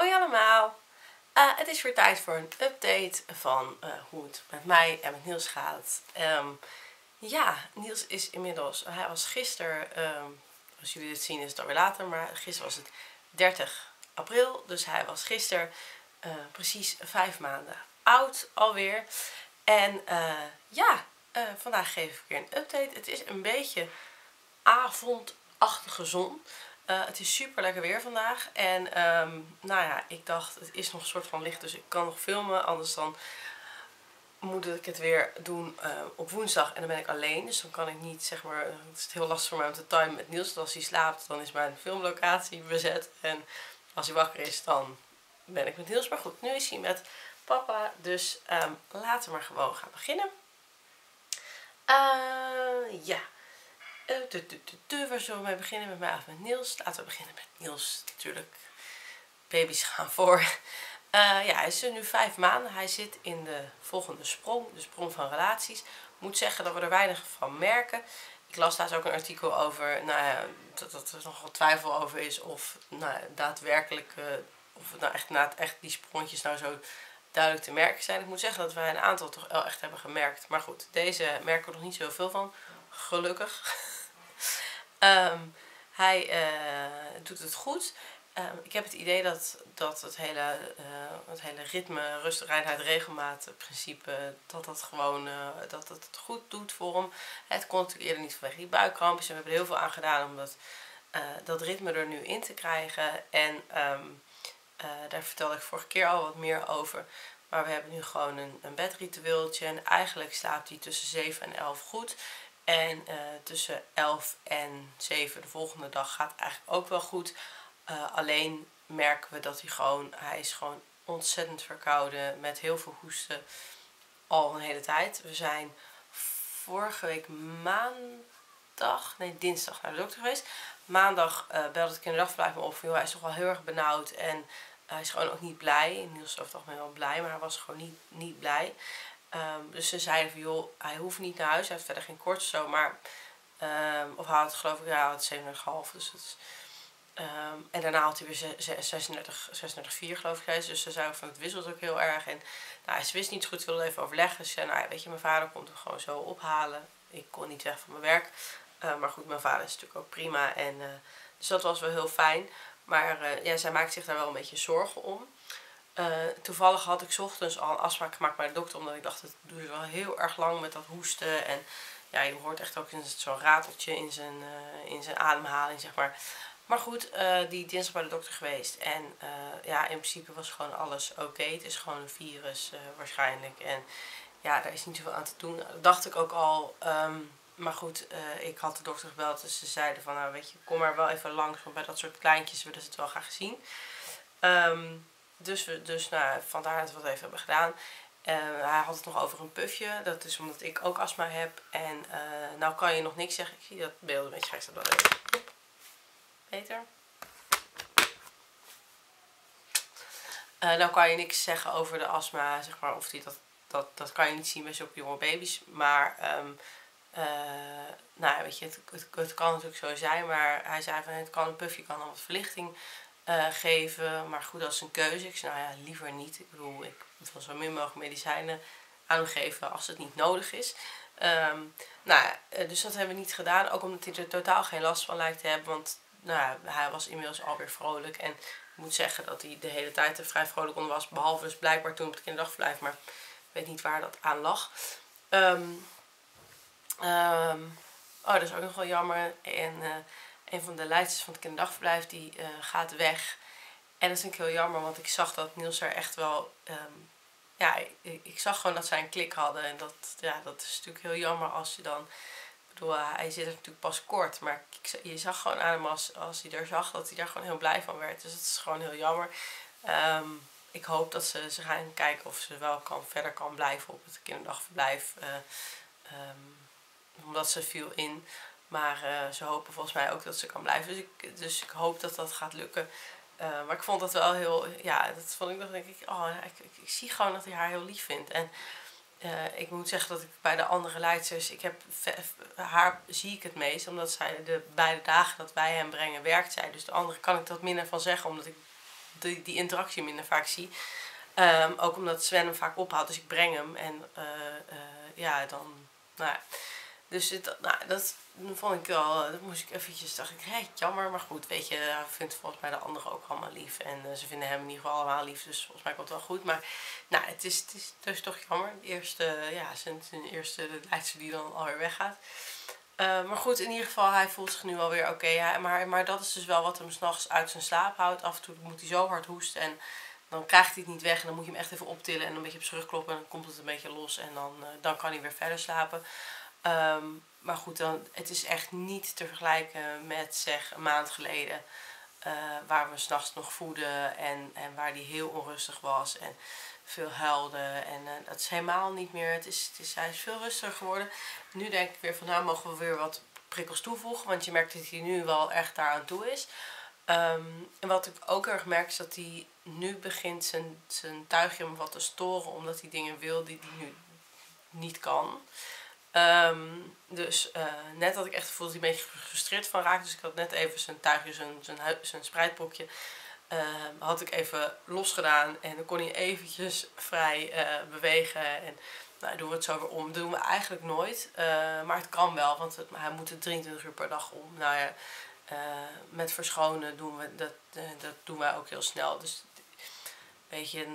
Hoi allemaal! Uh, het is weer tijd voor een update van uh, hoe het met mij en met Niels gaat. Um, ja, Niels is inmiddels, hij was gisteren, um, als jullie dit zien is het alweer later, maar gisteren was het 30 april. Dus hij was gisteren uh, precies vijf maanden oud alweer. En ja, vandaag geef ik weer een update. Het is een beetje avondachtige zon. Uh, het is super lekker weer vandaag. En um, nou ja, ik dacht, het is nog een soort van licht, dus ik kan nog filmen. Anders dan moet ik het weer doen uh, op woensdag. En dan ben ik alleen. Dus dan kan ik niet, zeg maar, het is heel lastig voor mij om te timen met Niels. als hij slaapt, dan is mijn filmlocatie bezet. En als hij wakker is, dan ben ik met Niels. Maar goed, nu is hij met papa. Dus um, laten we maar gewoon gaan beginnen. Uh, ja. Uh, waar zullen we mee beginnen? Met mij of met Niels? Laten we beginnen met Niels. Natuurlijk, baby's gaan voor. Uh, ja, hij is nu vijf maanden. Hij zit in de volgende sprong, de sprong van relaties. Moet zeggen dat we er weinig van merken. Ik las daar ook een artikel over, nou ja, dat, dat er nog wat twijfel over is of nou, daadwerkelijk, uh, of nou echt, nou, echt die sprongetjes nou zo duidelijk te merken zijn. Ik moet zeggen dat wij een aantal toch wel echt hebben gemerkt. Maar goed, deze merken we nog niet zoveel van. Gelukkig. Um, hij uh, doet het goed. Um, ik heb het idee dat, dat het, hele, het hele ritme, rust, reinheid, regelmaat principe, dat dat gewoon uh, dat het goed doet voor hem. Het kon natuurlijk eerder niet vanwege die buikkrampjes. En we hebben er heel veel aan gedaan om dat, dat ritme er nu in te krijgen. En um, daar vertelde ik vorige keer al wat meer over. Maar we hebben nu gewoon een, een bedritueeltje. En eigenlijk slaapt hij tussen 7 en 11 goed. En uh, tussen 11 en 7 de volgende dag gaat eigenlijk ook wel goed. Uh, alleen merken we dat hij gewoon, hij is gewoon ontzettend verkouden met heel veel hoesten al een hele tijd. We zijn vorige week maandag, nee dinsdag naar de dokter geweest. Maandag uh, belde het kinderdagverblijf me op van joh, hij is toch wel heel erg benauwd en hij is gewoon ook niet blij. Niels is over het algemeen wel blij, maar hij was gewoon niet, niet blij. Um, dus ze zeiden van joh, hij hoeft niet naar huis, hij heeft verder geen kort zo, maar um, of hij had geloof ik, ja, het 37,5. Dus het um, en daarna had hij weer 36, 36 4 geloof ik. Dus ze zeiden van het wisselt ook heel erg. En nou, ze wist niet goed, wilde even overleggen. Ze zei, nou weet je, mijn vader komt hem gewoon zo ophalen. Ik kon niet weg van mijn werk. Maar goed, mijn vader is natuurlijk ook prima. En, uh, dus dat was wel heel fijn. Maar uh, ja, zij maakt zich daar wel een beetje zorgen om. Uh, toevallig had ik ochtends al een afspraak gemaakt bij de dokter. Omdat ik dacht, het duurt wel heel erg lang met dat hoesten. En ja, je hoort echt ook zo'n rateltje in zijn, uh, in zijn ademhaling, zeg maar. Maar goed, uh, die dinsdag bij de dokter geweest. En ja, in principe was gewoon alles oké. Het is gewoon een virus waarschijnlijk. En ja, daar is niet zoveel aan te doen. Dat dacht ik ook al. Um, maar goed, ik had de dokter gebeld. Dus ze zeiden van, nou weet je, kom maar wel even langs. Want bij dat soort kleintjes willen ze het wel graag zien. Um, dus, we, dus nou, vandaar dat we het even hebben gedaan. Hij had het nog over een pufje. Dat is omdat ik ook astma heb. En uh, nou kan je nog niks zeggen. Ik zie dat beeld een beetje. Ga ik dat wel even. Beter. Uh, nou kan je niks zeggen over de astma. Zeg maar, of die dat, dat, dat kan je niet zien bij zulke jonge baby's. Maar um, nou, weet je, het, kan natuurlijk zo zijn. Maar hij zei van het kan een pufje, kan dan wat verlichting uh, geven. Maar goed, is een keuze. Ik zei, nou ja, liever niet. Ik bedoel, ik wel zo min mogelijk medicijnen aangeven als het niet nodig is. Um, nou ja, eh, dus dat hebben we niet gedaan. Ook omdat hij er totaal geen last van lijkt te hebben. Want nou ja, hij was inmiddels alweer vrolijk. En ik moet zeggen dat hij de hele tijd er vrij vrolijk onder was. Behalve dus blijkbaar toen op het kinderdagverblijf. Maar ik weet niet waar dat aan lag. Um, um, oh, dat is ook nog wel jammer. En... Uh, een van de leidsters van het kinderdagverblijf, die uh, gaat weg. En dat vind ik heel jammer, want ik zag dat Niels er echt wel... Um, ja, ik, ik, zag gewoon dat zij een klik hadden. En dat, ja, dat is natuurlijk heel jammer als je dan... Ik bedoel, hij zit er natuurlijk pas kort. Maar ik, je zag gewoon aan hem als, hij er zag dat hij daar gewoon heel blij van werd. Dus dat is gewoon heel jammer. Um, ik hoop dat ze, ze gaan kijken of ze wel kan, verder kan blijven op het kinderdagverblijf. Uh, um, omdat ze viel in. Maar uh, ze hopen volgens mij ook dat ze kan blijven. Dus ik, dus ik hoop dat dat gaat lukken. Uh, maar ik vond dat wel heel, ja, dat vond ik nog, denk ik, oh, ik, ik, zie gewoon dat hij haar heel lief vindt. En uh, ik moet zeggen dat ik bij de andere leidsters, ik heb, haar zie ik het meest, omdat zij de beide dagen dat wij hem brengen, werkt zij. Dus de andere kan ik dat minder van zeggen, omdat ik die, die interactie minder vaak zie. Ehm, ook omdat Sven hem vaak ophaalt, dus ik breng hem. En ja, dan... Nou, dus het, nou, dat vond ik wel, dat moest ik eventjes, dacht ik, hé, jammer, maar goed, weet je, hij vindt volgens mij de anderen ook allemaal lief. En uh, ze vinden hem in ieder geval allemaal lief, dus volgens mij komt het wel goed. Maar, nou, het is, het is, is toch jammer. De eerste, ja, zijn, zijn eerste de leidster die dan alweer weggaat. Uh, maar goed, in ieder geval, hij voelt zich nu alweer oké. Okay, maar, maar dat is dus wel wat hem s'nachts uit zijn slaap houdt. Af en toe moet hij zo hard hoesten en dan krijgt hij het niet weg. En dan moet je hem echt even optillen en een beetje op zijn rug kloppen. En dan komt het een beetje los en dan, uh, dan kan hij weer verder slapen. Um, maar goed, dan, het is echt niet te vergelijken met zeg een maand geleden. Uh, waar we s'nachts nog voeden en, en waar die heel onrustig was en veel huilde. En uh, dat is helemaal niet meer. Het is, het is, hij is veel rustiger geworden. Nu denk ik weer van nou mogen we weer wat prikkels toevoegen. Want je merkt dat hij nu wel echt daaraan toe is. Um, en wat ik ook erg merk is dat hij nu begint zijn, zijn tuigje wat te storen. Omdat hij dingen wil die hij nu niet kan. Um, dus uh, net had ik echt gevoeld dat hij een beetje gefrustreerd van raakte. Dus ik had net even zijn tuigje, zijn, zijn, zijn spreidbrokje, uh, had ik even losgedaan. En dan kon hij eventjes vrij uh, bewegen. En nou, doen we het zo weer om. Doen we eigenlijk nooit. maar het kan wel, want het, hij moet er 23 uur per dag om. Nou ja, met verschonen doen we dat, dat doen wij ook heel snel. Dus Weet je,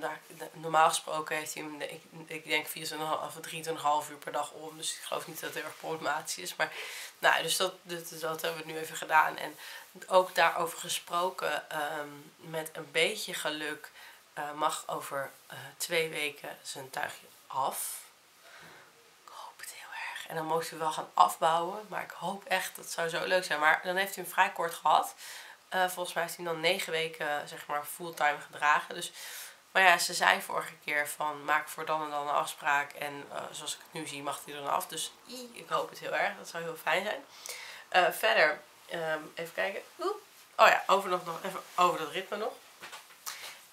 normaal gesproken heeft hij hem, ik, ik denk 24 of 23,5 uur per dag om. Dus ik geloof niet dat het erg problematisch is. Maar, nou, dus dat, dat, hebben we nu even gedaan. En ook daarover gesproken, ehm, met een beetje geluk, uh, mag over uh, twee weken zijn tuigje af. Ik hoop het heel erg. En dan mocht hij wel gaan afbouwen. Maar ik hoop echt, dat zou zo leuk zijn. Maar dan heeft hij hem vrij kort gehad. Uh, volgens mij heeft hij dan negen weken, zeg maar, fulltime gedragen. Dus maar ja, ze zei vorige keer van maak voor dan en dan een afspraak. En uh, zoals ik het nu zie mag hij er dan af. Dus ik hoop het heel erg. Dat zou heel fijn zijn. Verder, um, even kijken. Oh ja, over, nog, nog even over dat ritme nog.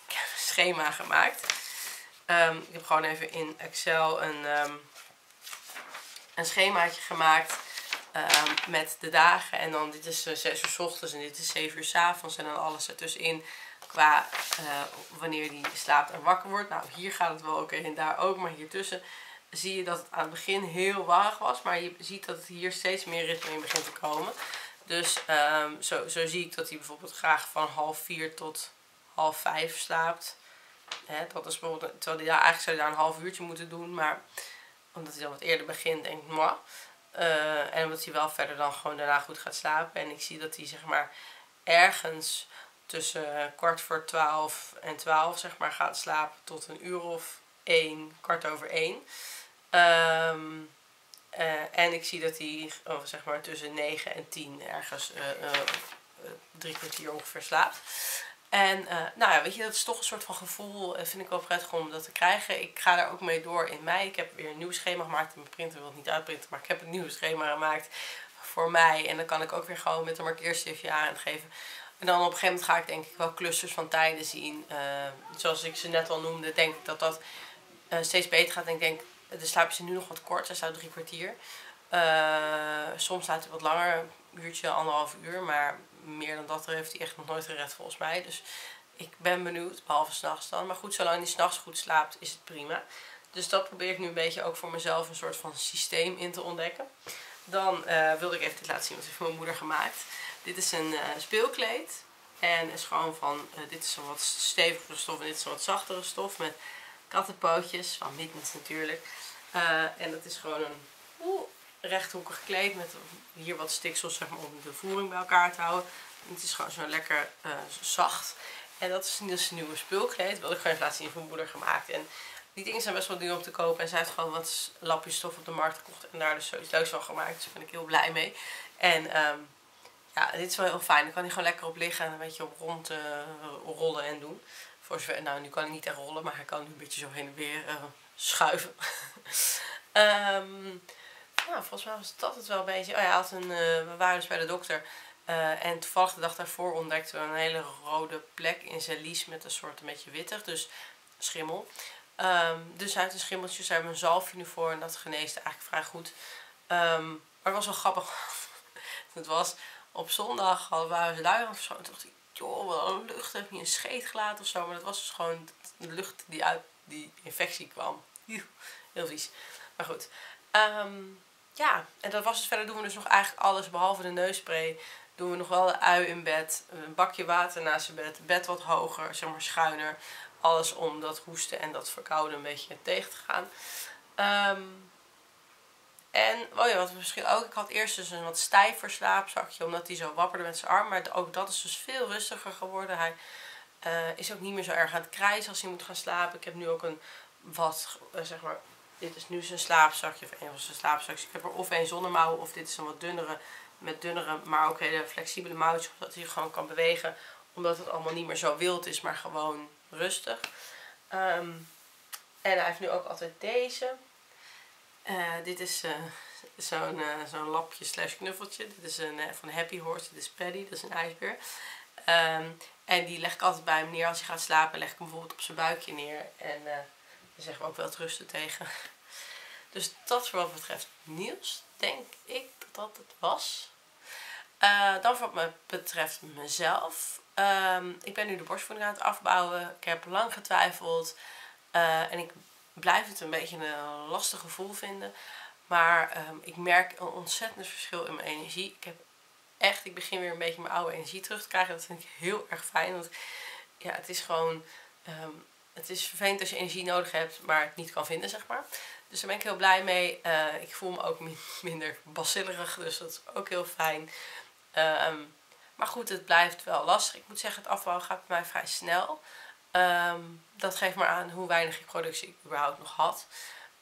Ik heb een schema gemaakt. Um, ik heb gewoon even in Excel een, um, een schemaatje gemaakt. Met de dagen. En dan dit is 6 uur s ochtends en dit is 7 uur s avonds. En dan alles ertussenin qua uh, wanneer die slaapt en wakker wordt. Nou, hier gaat het wel oké en daar ook, maar hier tussen zie je dat het aan het begin heel warrig was. Maar je ziet dat het hier steeds meer ritme in begint te komen. Dus um, zo, zo zie ik dat hij bijvoorbeeld graag van half vier tot half vijf slaapt. Dat is bijvoorbeeld, terwijl hij eigenlijk zou hij daar een half uurtje moeten doen. Maar omdat hij dan wat eerder begint, denk ik, moi. Uh, en omdat hij wel verder dan gewoon daarna goed gaat slapen. En ik zie dat hij zeg maar ergens tussen kwart voor twaalf en twaalf zeg maar gaat slapen tot een uur of één, kwart over één. Um, uh, en ik zie dat hij oh, zeg maar tussen 9 en 10 ergens uh, drie kwartier ongeveer slaapt. En nou ja, weet je, dat is toch een soort van gevoel, vind ik wel prettig om dat te krijgen. Ik ga daar ook mee door in mei. Ik heb weer een nieuw schema gemaakt. Mijn printer wil het niet uitprinten, maar ik heb een nieuw schema gemaakt voor mij. En dan kan ik ook weer gewoon met een markeerstiftje aan geven en dan op een gegeven moment ga ik denk ik wel clusters van tijden zien. Uh, zoals ik ze net al noemde, denk ik dat dat uh, steeds beter gaat. En ik denk, de slaap is nu nog wat kort. Hij staat drie kwartier. Uh, soms staat hij wat langer, een uurtje, anderhalf uur. Maar meer dan dat heeft hij echt nog nooit gered volgens mij. Dus ik ben benieuwd, behalve s'nachts dan. Maar goed, zolang hij s'nachts goed slaapt, is het prima. Dus dat probeer ik nu een beetje ook voor mezelf een soort van systeem in te ontdekken. Dan wilde ik even dit laten zien wat ik voor mijn moeder gemaakt. Dit is een uh, speelkleed. En is gewoon van, uh, dit is een wat stevigere stof en dit is een wat zachtere stof. Met kattenpootjes, van Mittens natuurlijk. En dat is gewoon een oeh, rechthoekig kleed met hier wat stiksels zeg maar, om de voering bij elkaar te houden. En het is gewoon zo lekker zacht. En dat is dus een nieuwe speelkleed. Dat wilde ik gewoon laten zien van mijn moeder gemaakt. En die dingen zijn best wel duur om te kopen. En zij heeft gewoon wat lapjes stof op de markt gekocht. En daar dus zoiets leuks van gemaakt. Dus daar ben ik heel blij mee. En um, ja, dit is wel heel fijn. Dan kan hij gewoon lekker op liggen en een beetje op rond uh, rollen en doen. Voor zover, nou, nu kan hij niet echt rollen, maar hij kan nu een beetje zo heen en weer uh, schuiven. um, nou, volgens mij was dat het wel een beetje. Oh ja, had een, uh, we waren dus bij de dokter. en toevallig de dag daarvoor ontdekten we een hele rode plek in zijn lies met een soort een beetje wittig. Dus schimmel. Um, dus uit de schimmeltjes hebben we een zalfje voor en dat geneest eigenlijk vrij goed. Um, maar het was wel grappig. het was op zondag we ze luier of zo. En toen dacht ik, joh, wel lucht, heb je een scheet gelaten of zo. Maar dat was dus gewoon de lucht die uit die infectie kwam. Heel vies. Maar goed. Ehm, ja, en dat was dus verder doen we dus nog eigenlijk alles behalve de neusspray. Doen we nog wel de ui in bed, een bakje water naast zijn bed, bed wat hoger, zeg maar schuiner. Alles om dat hoesten en dat verkouden een beetje tegen te gaan. Um, en, oh ja, wat misschien ook, ik had eerst dus een wat stijver slaapzakje, omdat hij zo wapperde met zijn arm. Maar ook dat is dus veel rustiger geworden. Hij uh, is ook niet meer zo erg aan het krijsen als hij moet gaan slapen. Ik heb nu ook een wat, uh, zeg maar, dit is nu zijn slaapzakje, of een van zijn slaapzakjes. Ik heb er of een zonder of dit is een wat dunnere, met dunnere, maar ook hele flexibele mouwtjes, zodat hij gewoon kan bewegen. Omdat het allemaal niet meer zo wild is, maar gewoon rustig. Um, en hij heeft nu ook altijd deze. Uh, dit is uh, zo'n uh, lapje slash knuffeltje. Dit is een, van Happy Horse. Dit is Paddy, dat is een ijsbeer. Um, en die leg ik altijd bij hem neer als hij gaat slapen. Leg ik hem bijvoorbeeld op zijn buikje neer. En daar zeggen we ook wel het rusten tegen. Dus dat voor wat betreft nieuws, denk ik dat dat het was. dan voor wat betreft mezelf. Um, ik ben nu de borstvoeding aan het afbouwen. Ik heb lang getwijfeld. en ik blijf het een beetje een lastig gevoel vinden. Maar ehm, ik merk een ontzettend verschil in mijn energie. Ik heb echt, ik begin weer een beetje mijn oude energie terug te krijgen. Dat vind ik heel erg fijn. Want ja, het is gewoon, ehm, het is vervelend als je energie nodig hebt, maar het niet kan vinden, zeg maar. Dus daar ben ik heel blij mee. Uh, ik voel me ook minder basillerig, dus dat is ook heel fijn. Ehm, maar goed, het blijft wel lastig. Ik moet zeggen, het afbouwen gaat bij mij vrij snel. Um, dat geeft maar aan hoe weinig productie ik überhaupt nog had.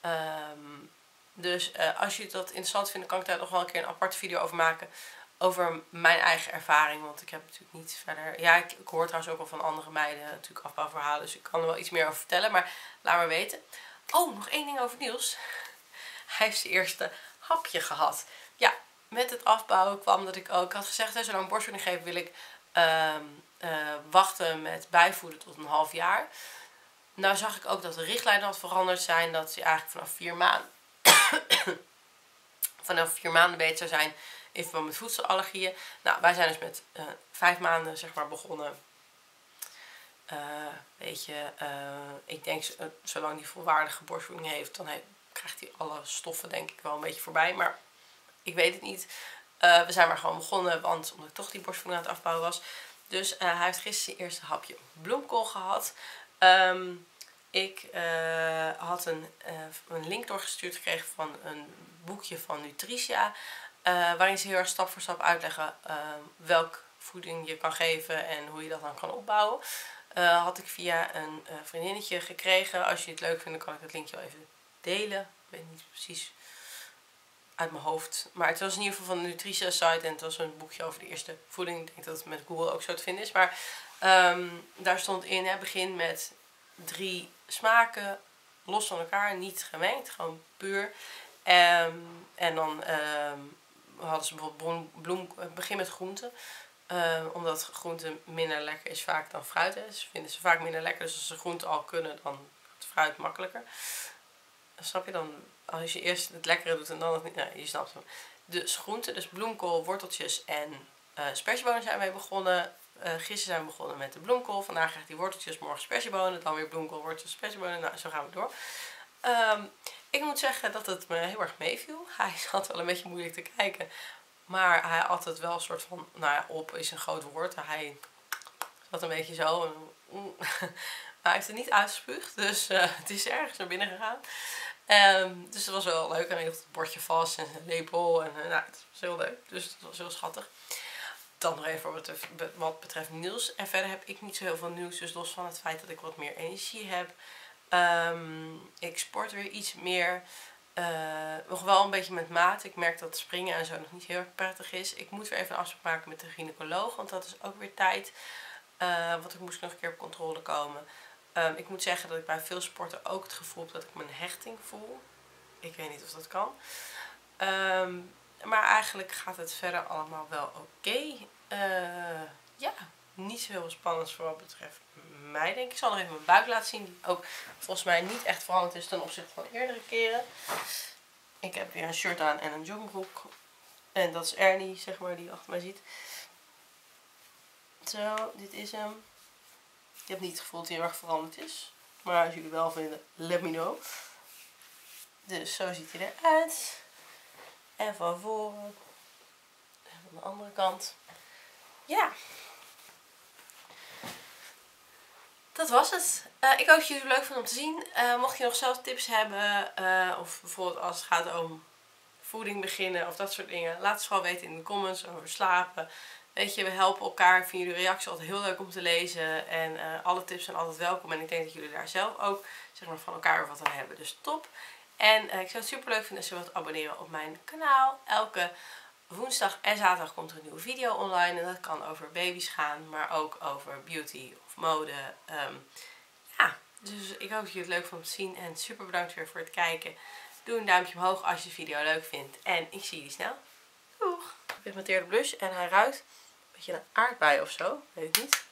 Um, dus uh, als je dat interessant vindt, kan ik daar nog wel een keer een aparte video over maken. Over mijn eigen ervaring. Want ik heb natuurlijk niet verder... Ja, ik, hoor trouwens ook wel van andere meiden natuurlijk afbouwverhalen. Dus ik kan er wel iets meer over vertellen. Maar laat maar weten. Oh, nog één ding over Niels. Hij heeft zijn eerste hapje gehad. Ja, met het afbouwen kwam dat ik ook had gezegd... Hè, zolang borstvoeding geef wil ik um, uh, wachten met bijvoeden tot een half jaar. Nou zag ik ook dat de richtlijnen had veranderd zijn. Dat ze eigenlijk vanaf vier maanden... vanaf vier maanden beter zou zijn in verband met voedselallergieën. Nou, wij zijn dus met uh, vijf maanden zeg maar begonnen. Uh, weet je, ik denk zolang die volwaardige borstvoeding heeft, dan krijgt hij alle stoffen denk ik wel een beetje voorbij. Maar ik weet het niet. we zijn maar gewoon begonnen, want omdat ik toch die borstvoeding aan het afbouwen was. Dus hij heeft gisteren zijn eerste hapje bloemkool gehad. Um, ik had een, een link doorgestuurd gekregen van een boekje van Nutricia. Uh, waarin ze heel erg stap voor stap uitleggen welk voeding je kan geven en hoe je dat dan kan opbouwen. had ik via een vriendinnetje gekregen. Als je het leuk vindt, kan ik het linkje wel even delen. Ik weet niet precies uit mijn hoofd. Maar het was in ieder geval van de Nutricia site en het was een boekje over de eerste voeding. Ik denk dat het met Google ook zo te vinden is. Maar um, daar stond in, hè, begin met drie smaken los van elkaar, niet gemengd, gewoon puur. Um, en dan hadden ze bijvoorbeeld bloem, begin met groenten. Um, omdat groente minder lekker is vaak dan fruit. Hè. Vinden ze vaak minder lekker. Dus als ze groente al kunnen, dan het fruit makkelijker. Snap je dan? Als je eerst het lekkere doet en dan het niet. Nee, je snapt hem. Dus groenten, dus bloemkool, worteltjes en uh, spersiebonen zijn mee begonnen. Uh, gisteren zijn we begonnen met de bloemkool. Vandaag krijgt hij worteltjes, morgen spersiebonen. Dan weer bloemkool, worteltjes, spersiebonen. Nou, zo gaan we door. Um, ik moet zeggen dat het me heel erg meeviel. Hij zat wel een beetje moeilijk te kijken. Maar hij had het wel een soort van, nou ja, op is een groot woord. Hij zat een beetje zo. Maar hij heeft het niet uitgespuugd. Dus uh, het is ergens naar binnen gegaan. Um, dus dat was wel leuk. En hij hield het bordje vast en een lepel. En uh, nou, het was heel leuk. Dus het was heel schattig dan nog even wat, wat betreft nieuws. En verder heb ik niet zo heel veel nieuws. Dus los van het feit dat ik wat meer energie heb. Um, ik sport weer iets meer. Uh, nog wel een beetje met maat. Ik merk dat springen en zo nog niet heel erg prettig is. Ik moet weer even een afspraak maken met de gynaecoloog. Want dat is ook weer tijd. Uh, want ik moest nog een keer op controle komen. Um, ik moet zeggen dat ik bij veel sporten ook het gevoel heb dat ik mijn hechting voel. Ik weet niet of dat kan. Um, maar eigenlijk gaat het verder allemaal wel oké. Uh, ja, niet zo heel spannend voor wat betreft mij denk ik. Ik zal nog even mijn buik laten zien. Die ook volgens mij niet echt veranderd is ten opzichte van eerdere keren. Ik heb weer een shirt aan en een joggingbroek. En dat is Ernie, zeg maar, die achter mij ziet. Zo, dit is hem. Ik heb niet het gevoel dat hij heel erg veranderd is. Maar als jullie wel vinden, let me know. Dus zo ziet hij eruit. En van voren. En van de andere kant. Ja. Dat was het. Uh, ik hoop dat jullie het leuk vonden om te zien. Uh, mocht je nog zelf tips hebben. Uh, of bijvoorbeeld als het gaat om voeding beginnen. Of dat soort dingen. Laat het vooral weten in de comments over slapen. Weet je, we helpen elkaar. Ik vind jullie reacties altijd heel leuk om te lezen. En alle tips zijn altijd welkom. En ik denk dat jullie daar zelf ook zeg maar, van elkaar wat aan hebben. Dus top. En ik zou het super leuk vinden als je wilt abonneren op mijn kanaal. Elke woensdag en zaterdag komt er een nieuwe video online. En dat kan over baby's gaan, maar ook over beauty mode. Ehm, ja, dus ik hoop dat je het leuk vond te zien. En super bedankt weer voor het kijken. Doe een duimpje omhoog als je de video leuk vindt. En ik zie jullie snel. Doeg! Pigmenteerde blush en hij ruikt een beetje een aardbei of zo. Weet ik niet.